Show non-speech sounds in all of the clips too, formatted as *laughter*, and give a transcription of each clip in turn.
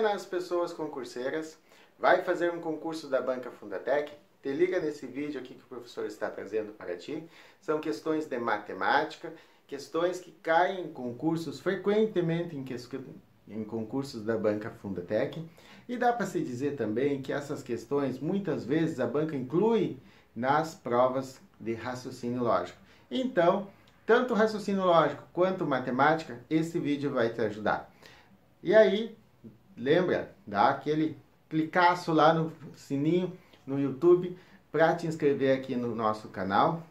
Buenas pessoas concurseiras, vai fazer um concurso da Banca Fundatec? Te liga nesse vídeo aqui que o professor está trazendo para ti. São questões de matemática, questões que caem em concursos frequentemente em, em concursos da Banca Fundatec. E dá para se dizer também que essas questões muitas vezes a banca inclui nas provas de raciocínio lógico. Então, tanto raciocínio lógico quanto matemática, esse vídeo vai te ajudar. E aí, lembra, dá aquele clicaço lá no sininho no YouTube para te inscrever aqui no nosso canal.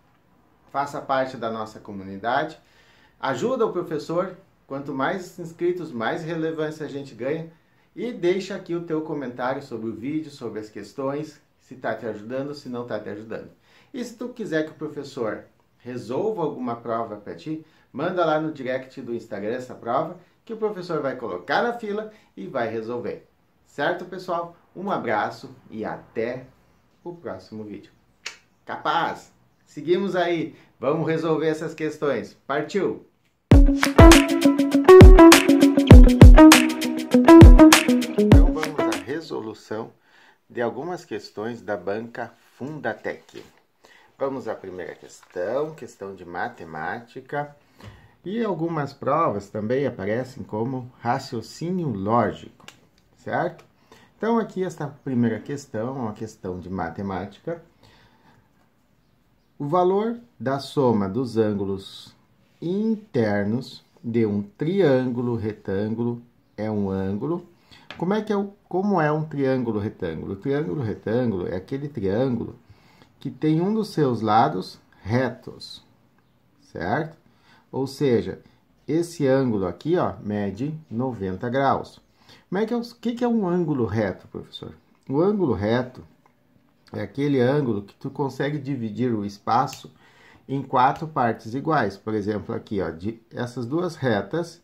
Faça parte da nossa comunidade. Ajuda o professor. Quanto mais inscritos, mais relevância a gente ganha. E deixa aqui o teu comentário sobre o vídeo, sobre as questões, se está te ajudando, se não está te ajudando. E se tu quiser que o professor resolva alguma prova para ti, manda lá no direct do Instagram essa prova que o professor vai colocar na fila e vai resolver. Certo, pessoal? Um abraço e até o próximo vídeo. Capaz! Seguimos aí, vamos resolver essas questões. Partiu! Então vamos à resolução de algumas questões da banca Fundatec. Vamos à primeira questão, questão de matemática. E algumas provas também aparecem como raciocínio lógico, certo? Então, aqui esta primeira questão uma questão de matemática. O valor da soma dos ângulos internos de um triângulo retângulo é um ângulo. Como é que é como é um triângulo retângulo? O triângulo retângulo é aquele triângulo que tem um dos seus lados retos, certo? Ou seja, esse ângulo aqui, ó, mede 90 graus. Como é que é, o que, que é um ângulo reto, professor? O ângulo reto é aquele ângulo que tu consegue dividir o espaço em quatro partes iguais. Por exemplo, aqui, ó, de, essas duas retas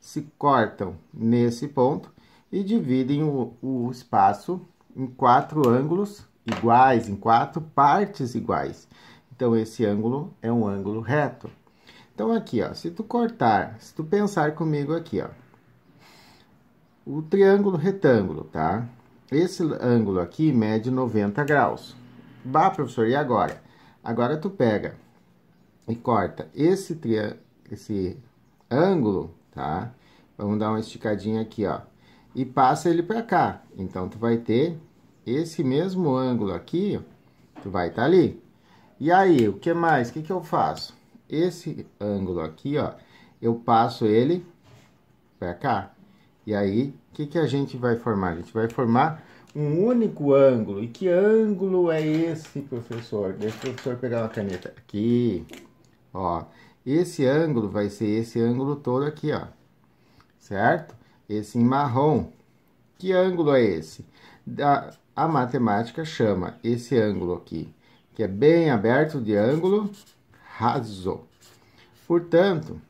se cortam nesse ponto e dividem o, o espaço em quatro ângulos iguais, em quatro partes iguais. Então, esse ângulo é um ângulo reto. Então, aqui, ó, se tu cortar, se tu pensar comigo aqui, ó, o triângulo retângulo, tá? Esse ângulo aqui mede 90 graus. Bah, professor, e agora? Agora tu pega e corta esse, esse ângulo, tá? Vamos dar uma esticadinha aqui, ó. E passa ele para cá. Então, tu vai ter esse mesmo ângulo aqui, tu vai estar tá ali. E aí, o que mais? O que, que eu faço? Esse ângulo aqui, ó, eu passo ele para cá. E aí, o que, que a gente vai formar? A gente vai formar um único ângulo. E que ângulo é esse, professor? Deixa o professor pegar uma caneta aqui. Ó, esse ângulo vai ser esse ângulo todo aqui, ó. Certo? Esse em marrom. Que ângulo é esse? Da, a matemática chama esse ângulo aqui, que é bem aberto de ângulo raso. Portanto,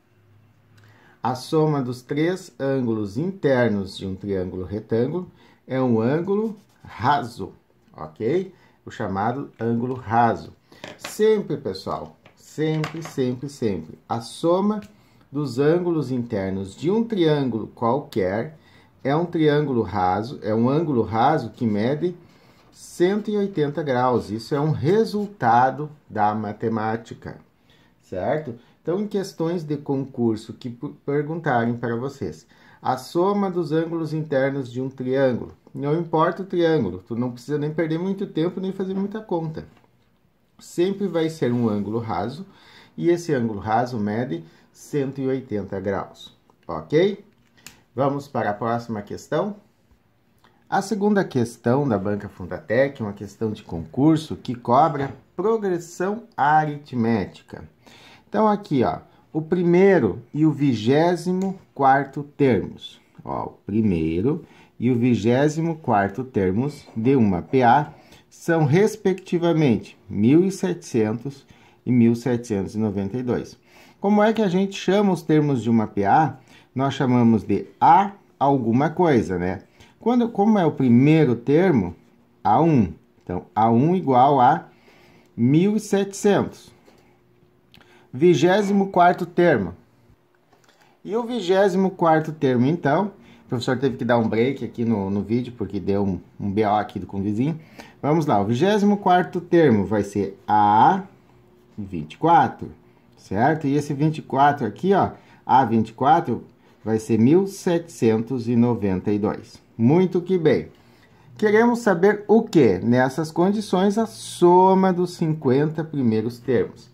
a soma dos três ângulos internos de um triângulo retângulo é um ângulo raso, ok? O chamado ângulo raso. Sempre, pessoal, sempre, sempre, sempre, a soma dos ângulos internos de um triângulo qualquer é um triângulo raso, é um ângulo raso que mede 180 graus. Isso é um resultado da matemática certo? Então, em questões de concurso que perguntarem para vocês, a soma dos ângulos internos de um triângulo, não importa o triângulo, tu não precisa nem perder muito tempo nem fazer muita conta. Sempre vai ser um ângulo raso e esse ângulo raso mede 180 graus, ok? Vamos para a próxima questão. A segunda questão da Banca Fundatec uma questão de concurso que cobra progressão aritmética. Então, aqui, ó, o primeiro e o vigésimo quarto termos. Ó, o primeiro e o vigésimo quarto termos de uma PA são, respectivamente, 1700 e 1792. Como é que a gente chama os termos de uma PA? Nós chamamos de A alguma coisa, né? Quando, como é o primeiro termo, A1. Então, A1 igual a 1700. 24 termo. E o 24 termo, então, O professor teve que dar um break aqui no, no vídeo, porque deu um, um BO aqui com o vizinho. Vamos lá, o 24 termo vai ser A24, certo? E esse 24 aqui, ó, A24 vai ser 1792. Muito que bem. Queremos saber o que? Nessas condições, a soma dos 50 primeiros termos.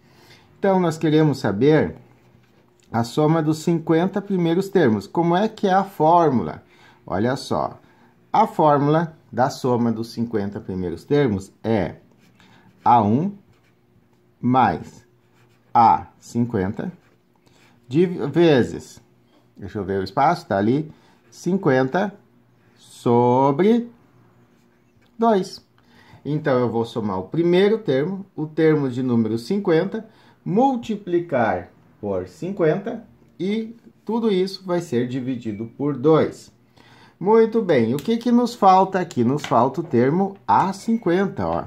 Então, nós queremos saber a soma dos 50 primeiros termos. Como é que é a fórmula? Olha só, a fórmula da soma dos 50 primeiros termos é A1 mais A50 vezes, deixa eu ver o espaço, tá ali, 50 sobre 2. Então, eu vou somar o primeiro termo, o termo de número 50, multiplicar por 50 e tudo isso vai ser dividido por 2. Muito bem, o que, que nos falta aqui? Nos falta o termo A50, ó.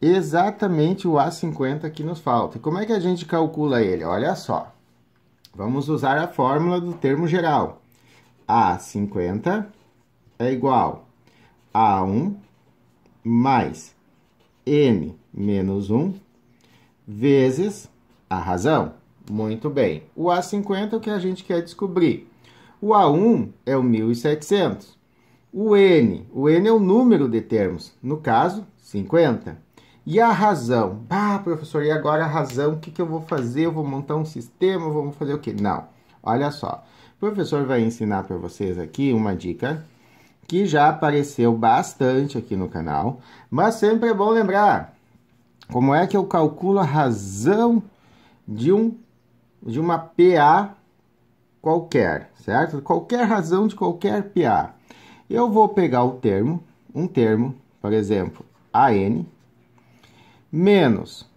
Exatamente o A50 que nos falta. E como é que a gente calcula ele? Olha só. Vamos usar a fórmula do termo geral. A50 é igual a 1 mais N menos 1 vezes a razão. Muito bem. O A50 é o que a gente quer descobrir. O A1 é o 1700. O N, o N é o número de termos, no caso, 50. E a razão? Ah, professor, e agora a razão? O que, que eu vou fazer? Eu vou montar um sistema? Vamos fazer o quê? Não. Olha só. O professor vai ensinar para vocês aqui uma dica que já apareceu bastante aqui no canal, mas sempre é bom lembrar como é que eu calculo a razão de, um, de uma PA qualquer, certo? Qualquer razão de qualquer PA. Eu vou pegar o termo, um termo, por exemplo, AN, menos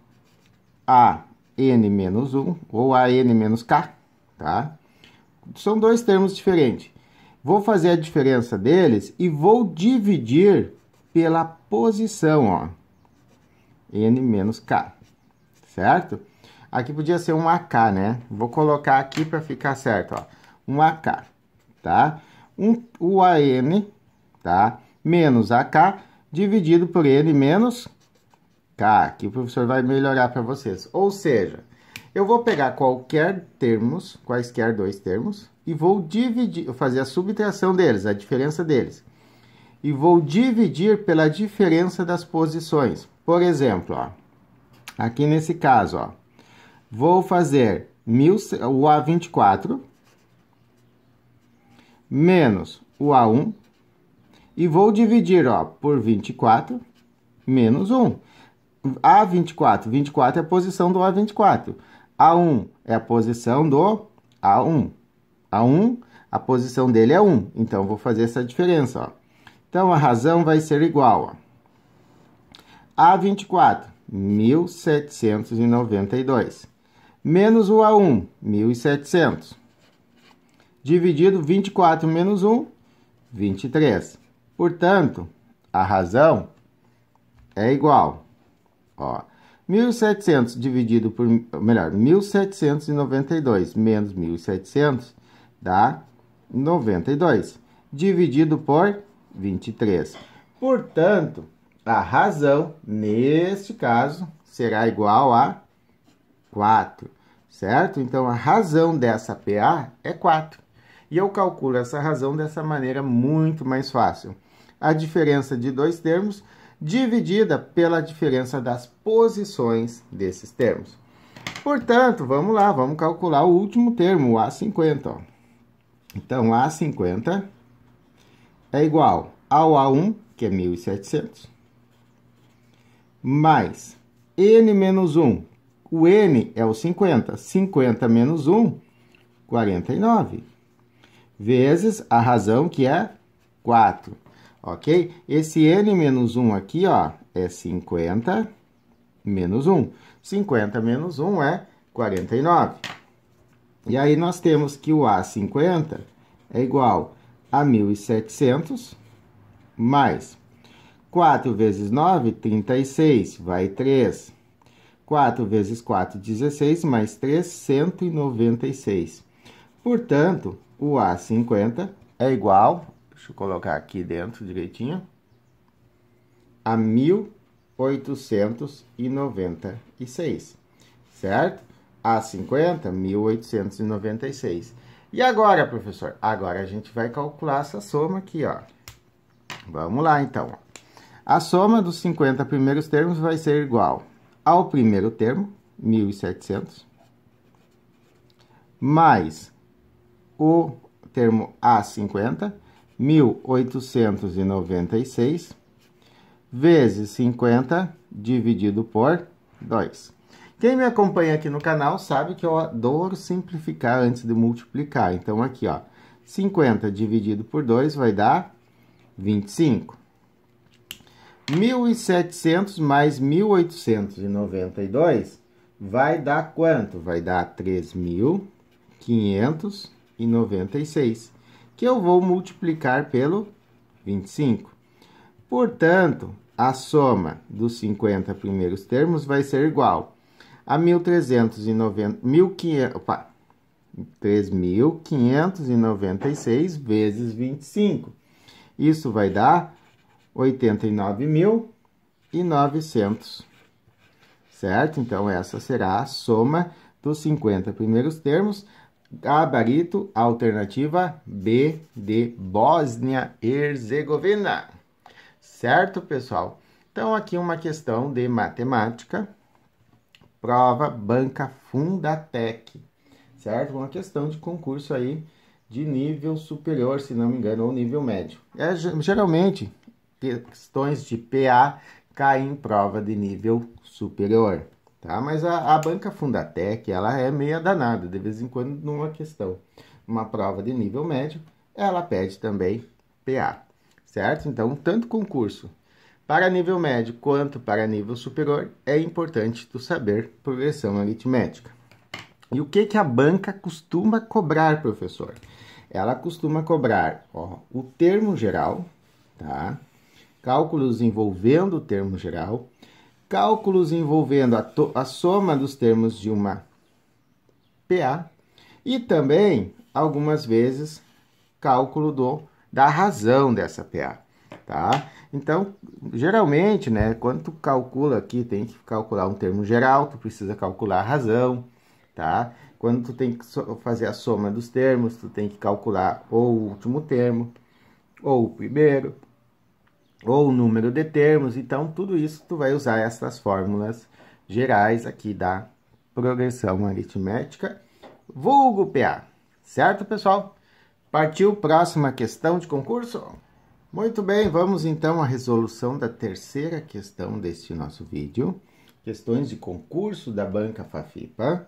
AN menos 1, ou AN menos K, tá? São dois termos diferentes. Vou fazer a diferença deles e vou dividir pela posição, ó. N menos K, certo? Aqui podia ser um AK, né? Vou colocar aqui para ficar certo, ó. Um AK, tá? Um, o AN, tá? Menos AK dividido por N menos K, que o professor vai melhorar para vocês. Ou seja, eu vou pegar qualquer termos, quaisquer dois termos, e vou dividir, fazer a subtração deles, a diferença deles. E vou dividir pela diferença das posições. Por exemplo, ó, aqui nesse caso, ó, vou fazer mil, o A24 menos o A1 e vou dividir ó, por 24 menos 1. A24, 24 é a posição do A24. A1 é a posição do A1. A1, a posição dele é 1. Então, vou fazer essa diferença. Ó. Então, a razão vai ser igual. Ó. A24, 1792. Menos o A1, 1700. Dividido 24 menos 1, 23. Portanto, a razão é igual. Ó, 1.700 dividido por, melhor, 1.792 menos 1.700 dá 92. Dividido por 23. Portanto, a razão, neste caso, será igual a 4, certo? Então, a razão dessa PA é 4. E eu calculo essa razão dessa maneira muito mais fácil. A diferença de dois termos dividida pela diferença das posições desses termos. Portanto, vamos lá, vamos calcular o último termo, o A50. Ó. Então, A50 é igual ao A1, que é 1.700, mais n menos 1. O n é o 50. 50 menos 1, 49. Vezes a razão que é 4. Ok? Esse n menos 1 aqui, ó, é 50 menos 1. 50 menos 1 é 49. E aí nós temos que o A50 é igual a 1.700 mais 4 vezes 9, 36, vai 3. 4 vezes 4, 16, mais 3, 196. Portanto, o A50 é igual, deixa eu colocar aqui dentro direitinho, a 1896, certo? A50, 1896. E agora, professor? Agora a gente vai calcular essa soma aqui, ó. Vamos lá, então. A soma dos 50 primeiros termos vai ser igual ao primeiro termo, 1.700, mais o termo A50, 1.896, vezes 50 dividido por 2. Quem me acompanha aqui no canal sabe que eu adoro simplificar antes de multiplicar. Então, aqui, ó, 50 dividido por 2 vai dar 25. 1.700 mais 1.892 vai dar quanto? Vai dar 3.596, que eu vou multiplicar pelo 25. Portanto, a soma dos 50 primeiros termos vai ser igual a 1.390, 1.500, opa, 3.596 vezes 25. Isso vai dar 89.900, certo? Então, essa será a soma dos 50 primeiros termos. Gabarito, alternativa B de Bósnia-Herzegovina. Certo, pessoal? Então, aqui uma questão de matemática. Prova Banca Fundatec. Certo? Uma questão de concurso aí de nível superior, se não me engano, ou nível médio. É, geralmente, questões de PA caem em prova de nível superior, tá? Mas a, a banca Fundatec, ela é meia danada, de vez em quando numa questão, uma prova de nível médio, ela pede também PA, certo? Então, tanto concurso para nível médio quanto para nível superior, é importante tu saber progressão aritmética. E o que, que a banca costuma cobrar, professor? Ela costuma cobrar ó, o termo geral, tá? cálculos envolvendo o termo geral, cálculos envolvendo a, a soma dos termos de uma PA e também, algumas vezes, cálculo do, da razão dessa PA, tá? Então, geralmente, né, quando tu calcula aqui, tem que calcular um termo geral, tu precisa calcular a razão, tá? Quando tu tem que fazer a soma dos termos, tu tem que calcular ou o último termo, ou o primeiro, ou o número de termos. Então, tudo isso tu vai usar essas fórmulas gerais aqui da progressão aritmética, vulgo PA. Certo, pessoal? Partiu próxima questão de concurso? Muito bem, vamos então à resolução da terceira questão deste nosso vídeo. Questões de concurso da Banca Fafipa.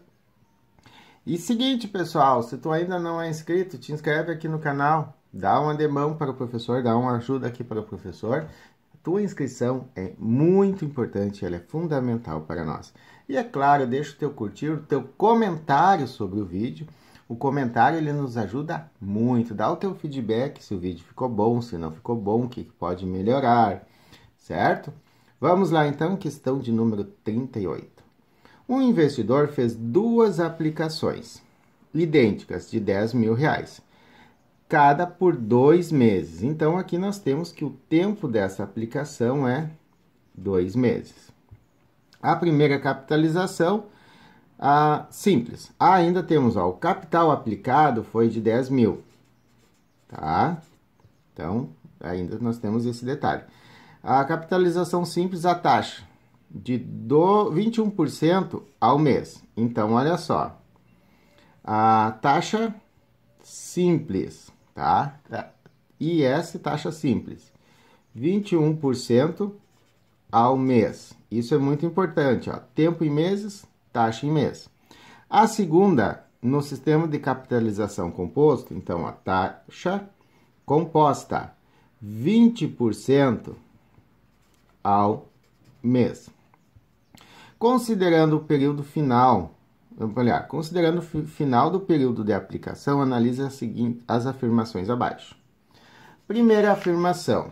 E seguinte, pessoal, se tu ainda não é inscrito, te inscreve aqui no canal, dá uma demão para o professor, dá uma ajuda aqui para o professor. A tua inscrição é muito importante, ela é fundamental para nós. E é claro, deixa o teu curtir, o teu comentário sobre o vídeo. O comentário ele nos ajuda muito. Dá o teu feedback se o vídeo ficou bom, se não ficou bom, o que pode melhorar, certo? Vamos lá então, questão de número 38. Um investidor fez duas aplicações idênticas de 10 mil reais cada por dois meses. Então, aqui nós temos que o tempo dessa aplicação é dois meses. A primeira capitalização, a simples. Ah, ainda temos, ó, o capital aplicado foi de 10 mil, tá? Então, ainda nós temos esse detalhe. A capitalização simples, a taxa de do 21% ao mês. Então, olha só. A taxa simples tá? IS, taxa simples, 21% ao mês. Isso é muito importante, ó. Tempo em meses, taxa em mês. A segunda, no sistema de capitalização composto, então a taxa composta, 20% ao mês. Considerando o período final olhar. Considerando o final do período de aplicação, analise as, seguintes, as afirmações abaixo. Primeira afirmação.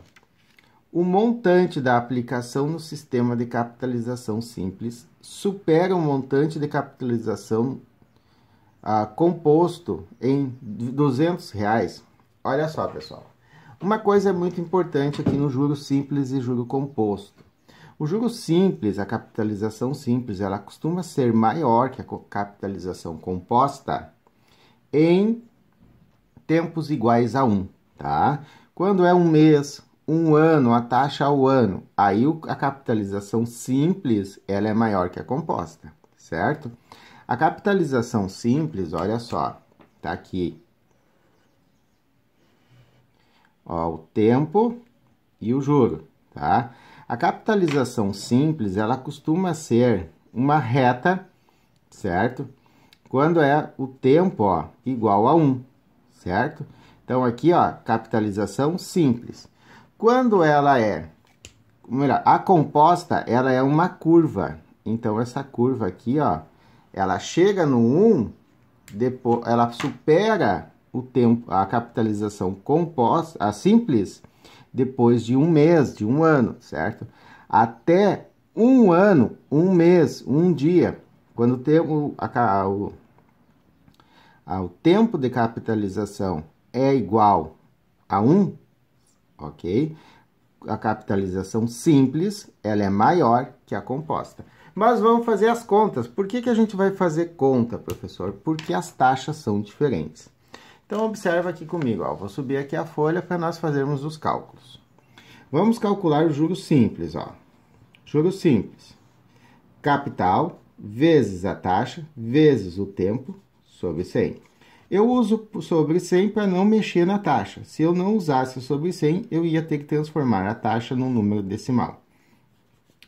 O montante da aplicação no sistema de capitalização simples supera o montante de capitalização ah, composto em 200 reais, olha só, pessoal. Uma coisa é muito importante aqui no juro simples e juro composto. O juro simples, a capitalização simples, ela costuma ser maior que a capitalização composta em tempos iguais a um, tá? Quando é um mês, um ano, a taxa ao ano, aí a capitalização simples, ela é maior que a composta, certo? A capitalização simples, olha só, tá aqui. Ó, o tempo e o juro, tá? A capitalização simples, ela costuma ser uma reta, certo? Quando é o tempo, ó, igual a 1, certo? Então, aqui, ó, capitalização simples. Quando ela é, melhor, a composta, ela é uma curva. Então, essa curva aqui, ó, ela chega no 1, depois, ela supera o tempo, a capitalização composta, a simples, depois de um mês, de um ano, certo? Até um ano, um mês, um dia, quando tem o, a, o, a, o tempo de capitalização é igual a 1, ok? A capitalização simples, ela é maior que a composta. Mas vamos fazer as contas. Por que, que a gente vai fazer conta, professor? Porque as taxas são diferentes. Então, observa aqui comigo. Ó. Vou subir aqui a folha para nós fazermos os cálculos. Vamos calcular o juro simples. Ó. Juro simples. Capital vezes a taxa vezes o tempo sobre 100. Eu uso sobre 100 para não mexer na taxa. Se eu não usasse sobre 100, eu ia ter que transformar a taxa num número decimal.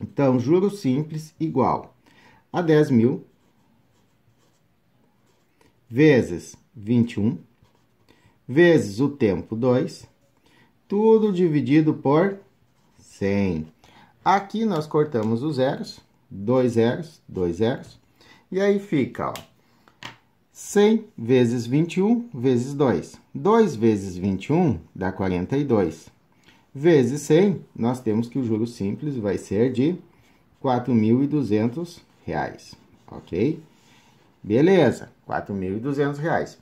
Então, juros simples igual a 10 mil vezes 21 vezes o tempo 2, tudo dividido por 100. Aqui nós cortamos os zeros, dois zeros, dois zeros, e aí fica, ó, 100 vezes 21 vezes 2. 2 vezes 21 dá 42 vezes 100, nós temos que o juro simples vai ser de R$ 4.200, ok? Beleza, R$ 4.200.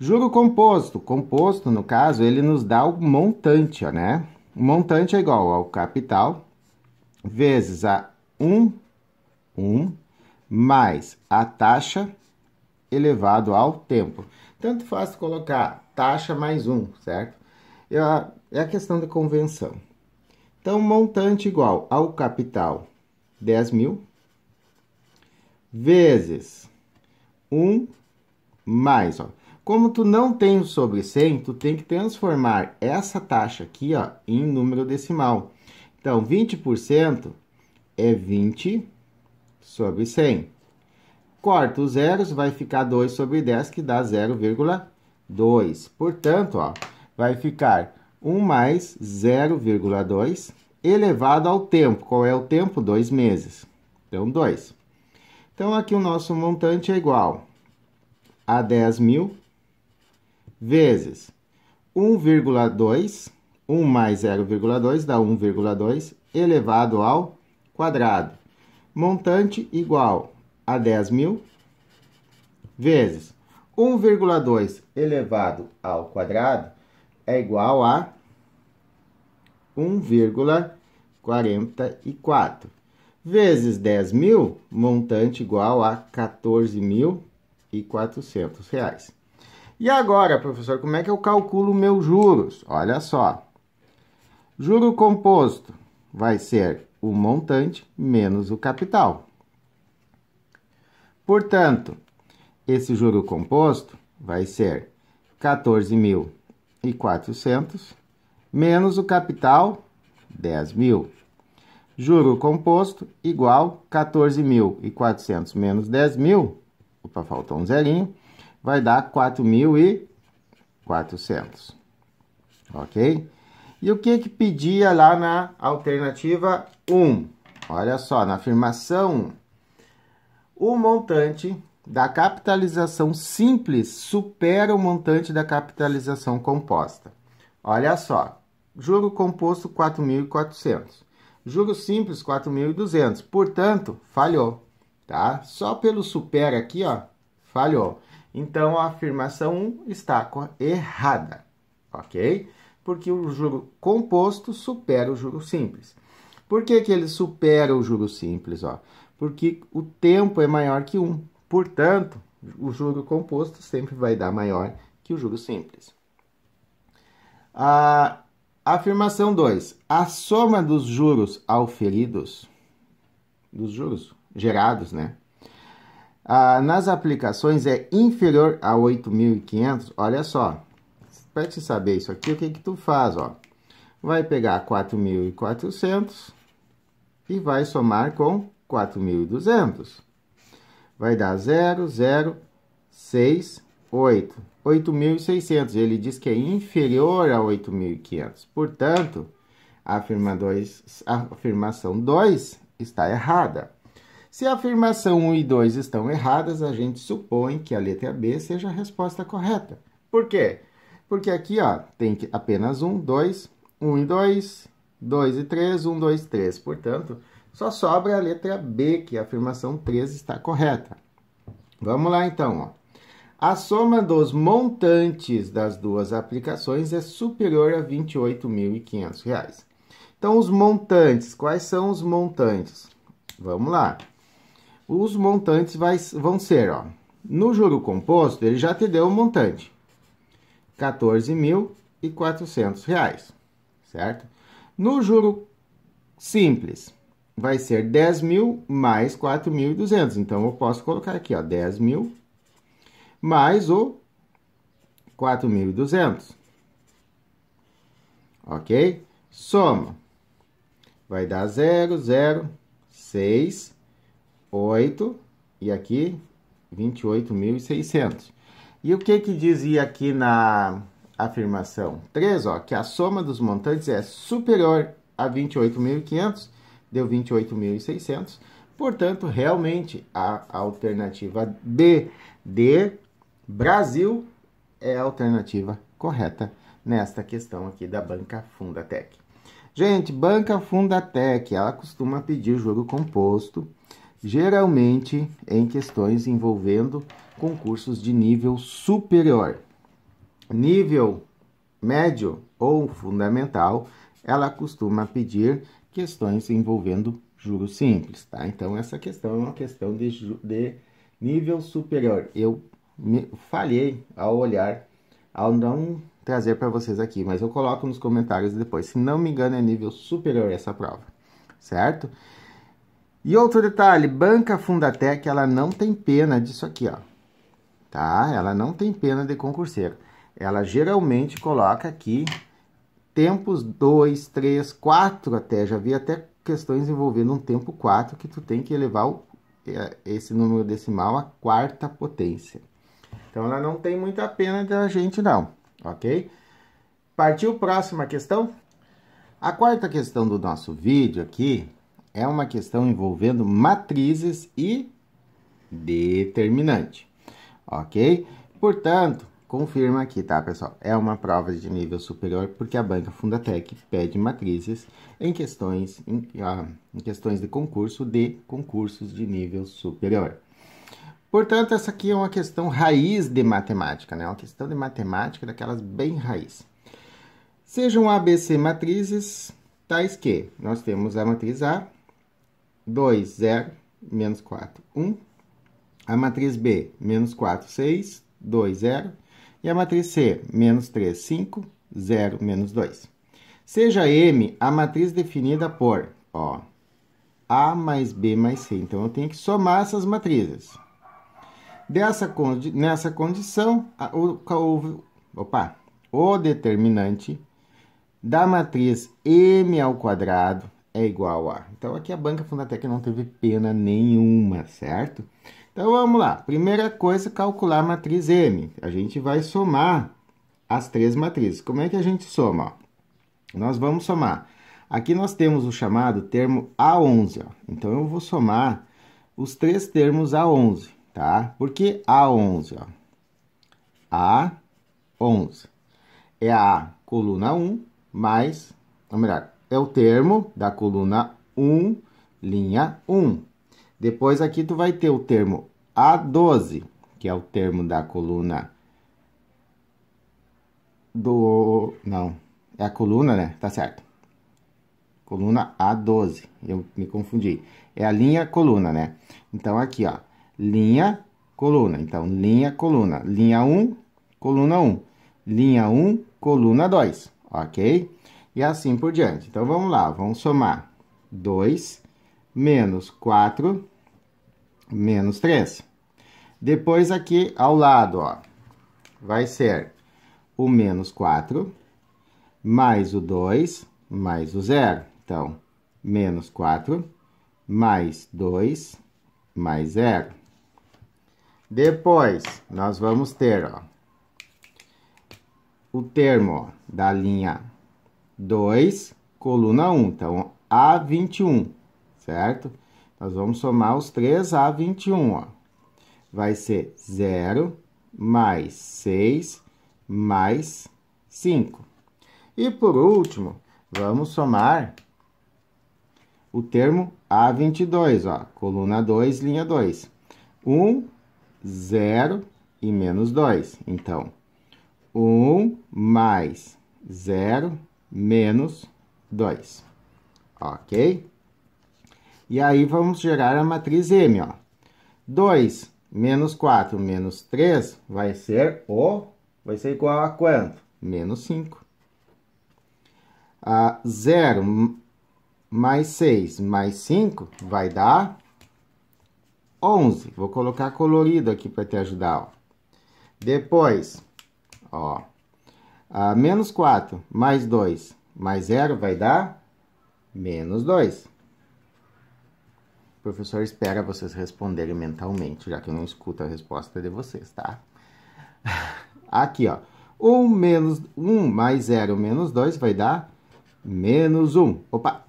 Juro composto. Composto, no caso, ele nos dá o montante, ó, né? O montante é igual ao capital vezes a 1, 1, mais a taxa elevado ao tempo. Tanto faz colocar taxa mais 1, certo? É a questão da convenção. Então, montante igual ao capital 10 mil vezes 1 mais, ó. Como tu não tem o sobre 100, tu tem que transformar essa taxa aqui, ó, em número decimal. Então, 20% é 20 sobre 100. Corta os zeros, vai ficar 2 sobre 10, que dá 0,2. Portanto, ó, vai ficar 1 mais 0,2 elevado ao tempo. Qual é o tempo? 2 meses. Então, 2. Então, aqui o nosso montante é igual a 10 mil vezes 1,2. 1 mais 0,2 dá 1,2 elevado ao quadrado. Montante igual a 10 mil vezes 1,2 elevado ao quadrado é igual a 1,44 vezes 10 mil, montante igual a 14.400 reais. E agora, professor, como é que eu calculo meus juros? Olha só. Juro composto vai ser o montante menos o capital. Portanto, esse juro composto vai ser 14.000 e 400 menos o capital 10 mil. Juro composto igual 14.400 menos 10 mil. Opa, faltou um zerinho. Vai dar 4.400. Ok? E o que que pedia lá na alternativa 1? Olha só, na afirmação 1. O montante da capitalização simples supera o montante da capitalização composta. Olha só, juro composto 4.400, juro simples 4.200, portanto, falhou, tá? Só pelo supera aqui, ó, falhou. Então, a afirmação 1 está errada, ok? Porque o juro composto supera o juro simples. Por que, que ele supera o juro simples? Ó? Porque o tempo é maior que 1. Portanto, o juro composto sempre vai dar maior que o juro simples. A afirmação 2. A soma dos juros auferidos, dos juros gerados, né? Ah, nas aplicações é inferior a 8.500. Olha só, para te saber isso aqui, o que que tu faz, ó? Vai pegar 4.400 e vai somar com 4.200. Vai dar 0, 0, 6, 8. 8.600. Ele diz que é inferior a 8.500. Portanto, afirma dois, a afirmação 2 está errada. Se a afirmação 1 e 2 estão erradas, a gente supõe que a letra B seja a resposta correta. Por quê? Porque aqui ó, tem apenas 1, 2, 1 e 2, 2 e 3, 1, 2, 3. Portanto, só sobra a letra B, que a afirmação 3 está correta. Vamos lá então. Ó. A soma dos montantes das duas aplicações é superior a R$ 28.500. Então, os montantes, quais são os montantes? Vamos lá. Os montantes vai, vão ser, ó, no juro composto, ele já te deu o um montante, R$ 14.400, certo? No juro simples, vai ser 10 mil mais 4.200. Então, eu posso colocar aqui, ó, 10 mil mais o 4.200. Ok? Soma. Vai dar 0, 0, 6, 8 e aqui 28.600. E o que que dizia aqui na afirmação 3, ó, que a soma dos montantes é superior a 28.500, deu 28.600. Portanto, realmente a alternativa B de Brasil é a alternativa correta nesta questão aqui da banca Fundatec. Gente, banca Fundatec, ela costuma pedir juro composto geralmente em questões envolvendo concursos de nível superior. Nível médio ou fundamental, ela costuma pedir questões envolvendo juros simples, tá? Então, essa questão é uma questão de, de nível superior. Eu falhei ao olhar, ao não trazer para vocês aqui, mas eu coloco nos comentários depois. Se não me engano, é nível superior essa prova, certo? E outro detalhe, Banca Fundatec, ela não tem pena disso aqui, ó. Tá? Ela não tem pena de concurseiro. Ela geralmente coloca aqui tempos 2, 3, 4 até. Já vi até questões envolvendo um tempo 4 que tu tem que elevar o, é, esse número decimal à quarta potência. Então, ela não tem muita pena da gente não, ok? Partiu próxima questão? A quarta questão do nosso vídeo aqui é uma questão envolvendo matrizes e determinante, ok? Portanto, confirma aqui, tá, pessoal? É uma prova de nível superior porque a banca Fundatec pede matrizes em questões, em, ah, em questões de concurso de concursos de nível superior. Portanto, essa aqui é uma questão raiz de matemática, né? Uma questão de matemática daquelas bem raiz. Sejam ABC matrizes tais que nós temos a matriz A 2, 0, menos 4, 1. A matriz B, menos 4, 6, 2, 0. E a matriz C, menos 3, 5, 0, menos 2. Seja M a matriz definida por, ó, A mais B mais C. Então, eu tenho que somar essas matrizes. Dessa, condi nessa condição, a, o, o, opa, o determinante da matriz M ao quadrado é igual a. Então, aqui a banca Fundatec não teve pena nenhuma, certo? Então, vamos lá. Primeira coisa, calcular a matriz M. A gente vai somar as três matrizes. Como é que a gente soma? Nós vamos somar. Aqui nós temos o chamado termo A11. Ó. Então, eu vou somar os três termos A11, tá? Por que A11? Ó? A11 é a coluna 1 mais, ou melhor, é o termo da coluna 1, linha 1. Depois aqui tu vai ter o termo A12, que é o termo da coluna do... não, é a coluna, né? Tá certo. Coluna A12, eu me confundi. É a linha coluna, né? Então, aqui, ó, linha, coluna. Então, linha, coluna. Linha 1, coluna 1. Linha 1, coluna 2, ok? E assim por diante. Então, vamos lá, vamos somar 2 menos 4 menos 3. Depois, aqui ao lado, ó, vai ser o menos 4 mais o 2 mais o 0. Então, menos 4 mais 2 mais 0. Depois, nós vamos ter, ó, o termo da linha 2, coluna 1. Então, A21, certo? Nós vamos somar os três A21, ó. Vai ser 0 mais 6 mais 5. E por último, vamos somar o termo A22, ó, coluna 2, linha 2. 1, 0 e menos 2. Então, 1 mais 0 menos 2. Ok? E aí, vamos gerar a matriz M, ó. 2 menos 4 menos 3 vai ser o... Vai ser igual a quanto? Menos 5. A 0 mais 6 mais 5 vai dar 11. Vou colocar colorido aqui para te ajudar, ó. Depois, ó, a menos 4 mais 2 mais 0 vai dar menos 2. O professor espera vocês responderem mentalmente, já que eu não escuto a resposta de vocês, tá? *laughs* Aqui, ó. 1 menos 1 mais 0 menos 2 vai dar menos 1. Opa!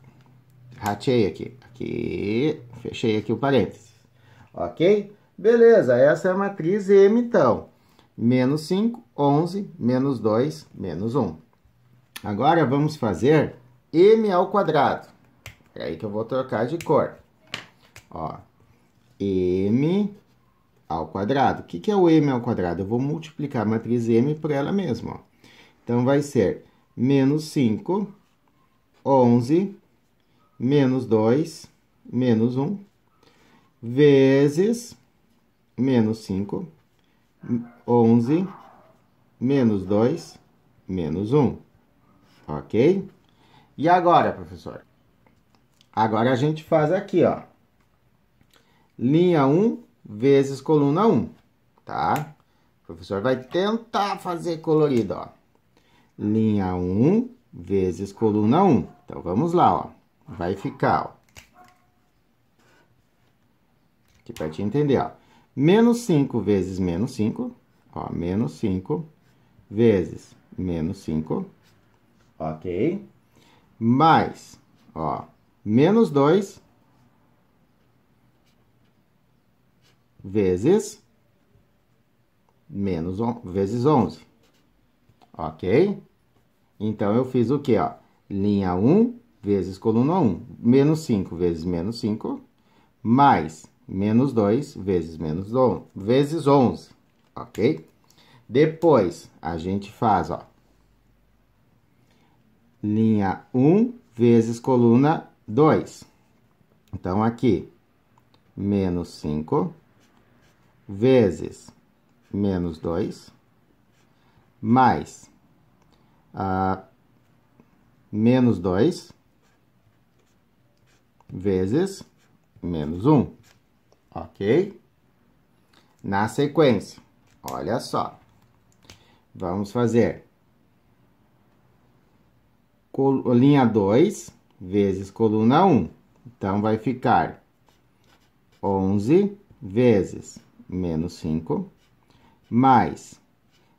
Ratei aqui. Aqui, fechei aqui o parênteses. Ok? Beleza, essa é a matriz M, então. Menos 5, 11, menos 2, menos 1. Agora, vamos fazer M ao quadrado. É aí que eu vou trocar de cor. Ó, M ao quadrado. O que, que é o M ao quadrado? Eu vou multiplicar a matriz M por ela mesma, ó. Então, vai ser menos 5 11 menos 2 menos 1 vezes menos 5, 11 menos 2 menos 1. Ok? E agora, professor? Agora a gente faz aqui, ó. Linha 1 vezes coluna 1, tá? O professor vai tentar fazer colorido, ó. Linha 1 vezes coluna 1. Então, vamos lá, ó. Vai ficar, ó. Aqui para te entender, ó. Menos 5 vezes menos 5, ó. Menos 5 vezes menos 5, ok? Mais, ó, menos 2 vezes menos vezes 11, ok? Então, eu fiz o quê, ó? Linha 1 vezes coluna 1. Menos 5 vezes menos 5, mais menos 2 vezes menos 11, vezes 11, ok? Depois, a gente faz, ó. Linha 1 vezes coluna 2. Então, aqui, menos 5 vezes menos 2, mais a menos 2 vezes menos 1, ok? Na sequência, olha só, vamos fazer linha 2 vezes coluna 1. Então, vai ficar 11 vezes menos 5, mais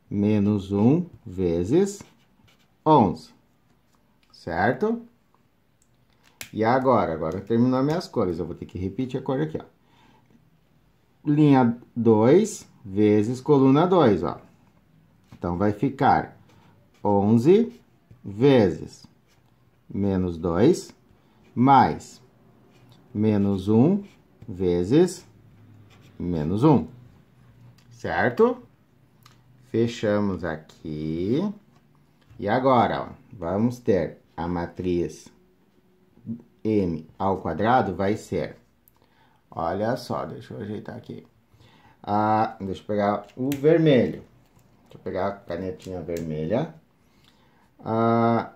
menos 1 vezes 11, certo? E agora, agora terminou minhas cores, eu vou ter que repetir a cor aqui, ó. Linha 2 vezes coluna 2, ó. Então, vai ficar 11 vezes menos 2, mais menos 1 vezes menos 1, certo? Fechamos aqui. E agora, ó, vamos ter a matriz m ao quadrado vai ser, olha só, deixa eu ajeitar aqui. Ah, deixa eu pegar o vermelho. Deixa eu pegar a canetinha vermelha. Ah,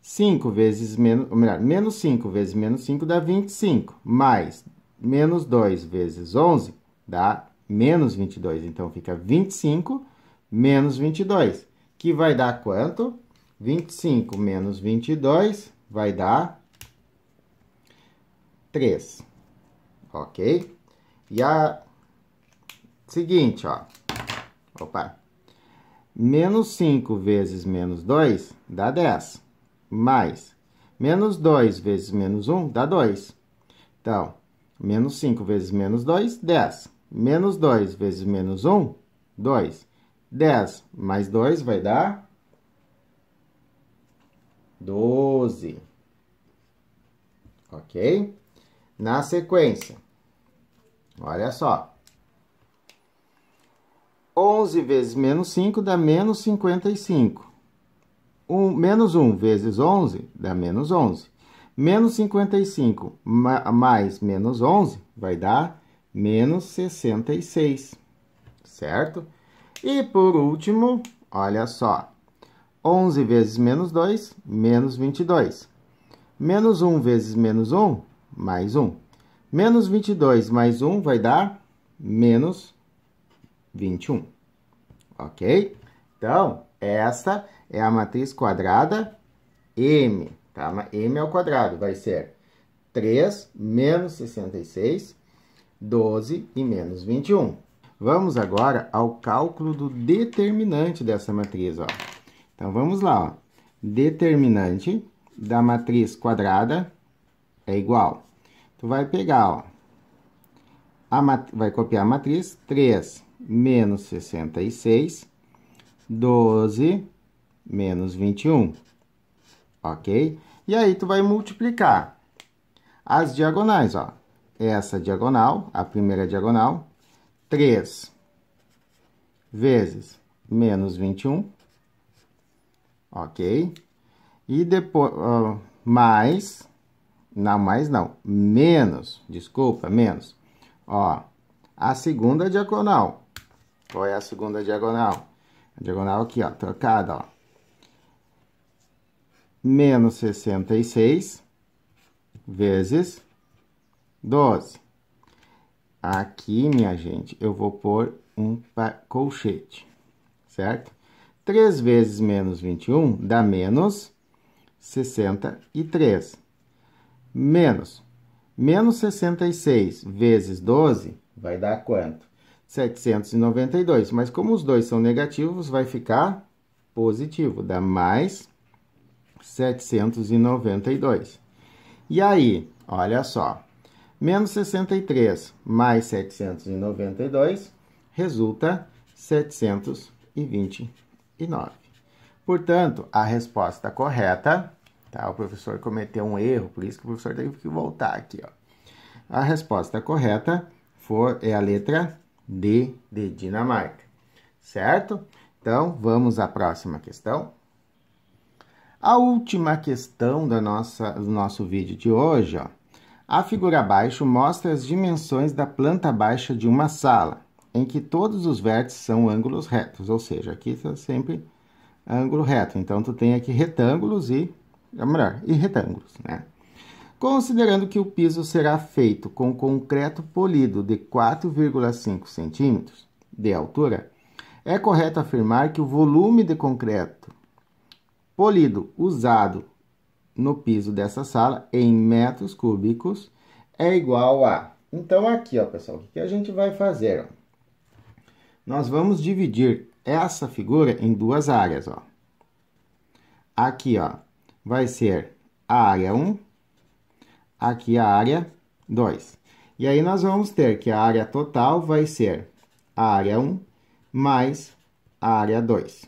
5 vezes menos, ou melhor, menos 5 vezes menos 5 dá 25, mais menos 2 vezes 11 dá menos 22. Então, fica 25 menos 22, que vai dar quanto? 25 menos 22 vai dar 3, ok? E a seguinte, ó, opa, menos 5 vezes menos 2 dá 10, mais menos 2 vezes menos 1 dá 2. Então, menos 5 vezes menos 2, 10. Menos 2 vezes menos 1, 2. 10 mais 2 vai dar 12. Ok? Na sequência, olha só. 11 vezes menos 5 dá menos 55. Um, menos 1 vezes 11 dá menos 11. Menos 55 mais menos 11 vai dar menos 66, certo? E por último, olha só, 11 vezes menos 2, menos 22. Menos 1 vezes menos 1, mais 1. Menos 22 mais 1 vai dar menos 21, ok? Então, essa é a matriz quadrada M, tá? M ao quadrado vai ser 3 menos 66 12 e menos 21. Vamos agora ao cálculo do determinante dessa matriz, ó. Então, vamos lá, ó. Determinante da matriz quadrada é igual. Tu vai pegar, ó, a vai copiar a matriz 3 menos 66, 12 menos 21, ok? E aí, tu vai multiplicar as diagonais, ó essa diagonal, a primeira diagonal, 3 vezes menos 21, ok? E depois, uh, mais, não, mais não, menos, desculpa, menos, ó, a segunda diagonal. Qual é a segunda diagonal? A diagonal aqui, ó, trocada, ó. Menos 66 vezes 12. Aqui, minha gente, eu vou pôr um colchete, certo? 3 vezes menos 21 dá menos 63. Menos. Menos 66 vezes 12 vai dar quanto? 792. Mas como os dois são negativos, vai ficar positivo. Dá mais 792. E aí, olha só menos 63 mais 792 resulta 729. Portanto, a resposta correta, tá? O professor cometeu um erro, por isso que o professor teve que voltar aqui, ó. A resposta correta for, é a letra D de Dinamarca, certo? Então, vamos à próxima questão. A última questão da nossa, do nosso vídeo de hoje, ó, a figura abaixo mostra as dimensões da planta baixa de uma sala, em que todos os vértices são ângulos retos, ou seja, aqui está sempre ângulo reto. Então, tu tem aqui retângulos e, melhor, e retângulos, né? Considerando que o piso será feito com concreto polido de 4,5 centímetros de altura, é correto afirmar que o volume de concreto polido usado no piso dessa sala em metros cúbicos é igual a. Então, aqui, ó, pessoal, o que a gente vai fazer? Ó? Nós vamos dividir essa figura em duas áreas, ó. Aqui, ó, vai ser a área 1, aqui a área 2. E aí, nós vamos ter que a área total vai ser a área 1 mais a área 2,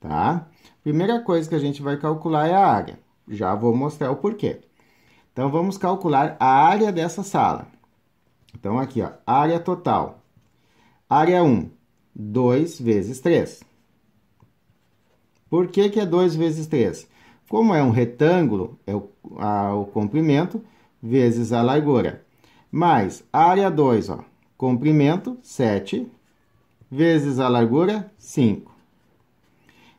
tá? Primeira coisa que a gente vai calcular é a área. Já vou mostrar o porquê. Então, vamos calcular a área dessa sala. Então, aqui, ó, área total. Área 1, 2 vezes 3. Por que, que é 2 vezes 3? Como é um retângulo, é o, a, o comprimento vezes a largura. Mais área 2, ó, comprimento, 7, vezes a largura, 5.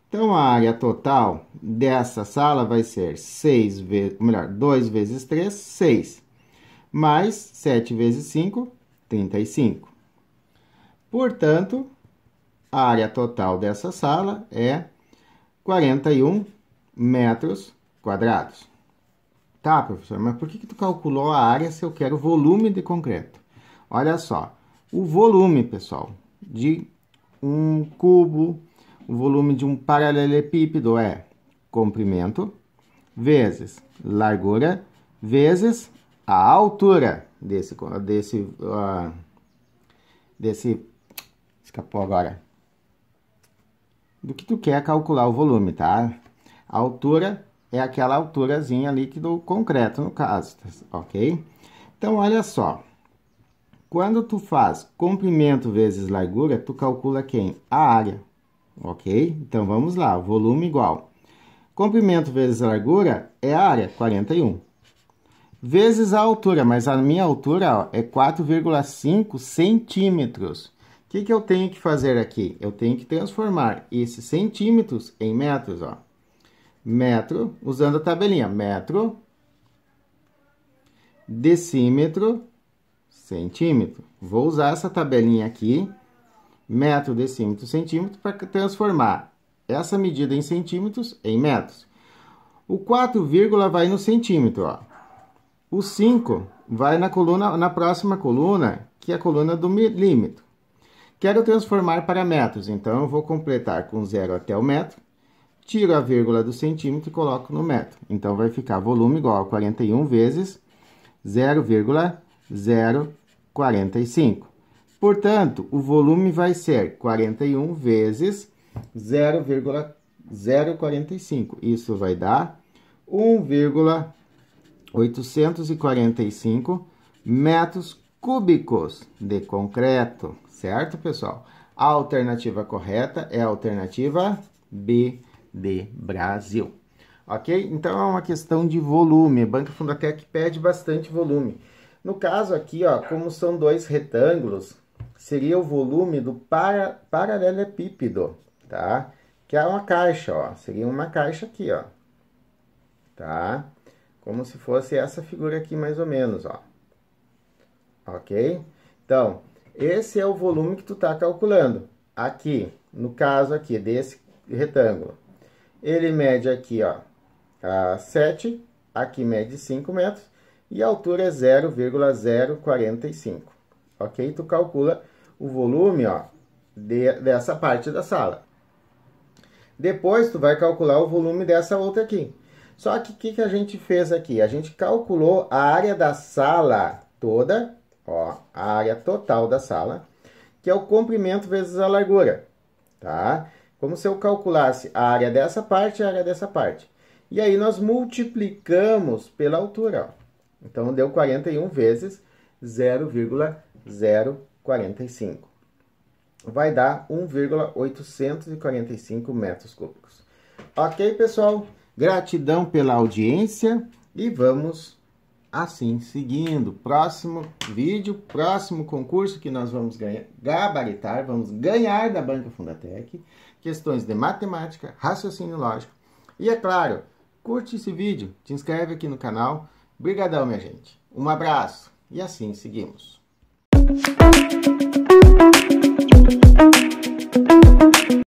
Então, a área total dessa sala vai ser 6 vezes, melhor, 2 vezes 3, 6. Mais 7 vezes 5, 35. Portanto, a área total dessa sala é 41 metros quadrados. Tá, professor, mas por que, que tu calculou a área se eu quero volume de concreto? Olha só, o volume, pessoal, de um cubo, o volume de um paralelepípedo é comprimento vezes largura vezes a altura desse desse uh, desse escapou agora do que tu quer calcular o volume, tá? A altura é aquela alturazinha líquido concreto, no caso, ok? Então, olha só. Quando tu faz comprimento vezes largura, tu calcula quem? A área, ok? Então, vamos lá. Volume igual. Comprimento vezes largura é a área, 41. Vezes a altura, mas a minha altura ó, é 4,5 centímetros. O que, que eu tenho que fazer aqui? Eu tenho que transformar esses centímetros em metros, ó metro, usando a tabelinha, metro, decímetro, centímetro. Vou usar essa tabelinha aqui, metro, decímetro, centímetro, para transformar essa medida em centímetros em metros. O 4, vírgula vai no centímetro, ó. O 5 vai na coluna, na próxima coluna, que é a coluna do milímetro. Quero transformar para metros, então eu vou completar com zero até o metro tiro a vírgula do centímetro e coloco no metro. Então, vai ficar volume igual a 41 vezes 0,045. Portanto, o volume vai ser 41 vezes 0,045. Isso vai dar 1,845 metros cúbicos de concreto, certo, pessoal? A alternativa correta é a alternativa B de Brasil. Ok? Então é uma questão de volume. Banca Fundatec pede bastante volume. No caso aqui, ó, como são dois retângulos, seria o volume do para, paralelepípedo, tá? Que é uma caixa, ó. Seria uma caixa aqui, ó. Tá? Como se fosse essa figura aqui, mais ou menos, ó. Ok? Então, esse é o volume que tu tá calculando. Aqui, no caso aqui, desse retângulo. Ele mede aqui, ó, a 7, aqui mede 5 metros, e a altura é 0,045. Ok? Tu calcula o volume, ó, de, dessa parte da sala. Depois, tu vai calcular o volume dessa outra aqui. Só que o que, que a gente fez aqui? A gente calculou a área da sala toda, ó, a área total da sala, que é o comprimento vezes a largura, tá? Como se eu calculasse a área dessa parte e a área dessa parte. E aí nós multiplicamos pela altura. Ó. Então deu 41 vezes 0,045. Vai dar 1,845 metros cúbicos. Ok, pessoal? Gratidão pela audiência e vamos assim seguindo. Próximo vídeo, próximo concurso que nós vamos ganhar, gabaritar, vamos ganhar da Banca Fundatec questões de matemática, raciocínio lógico. E é claro, curte esse vídeo, te inscreve aqui no canal. Obrigadão, minha gente. Um abraço e assim seguimos.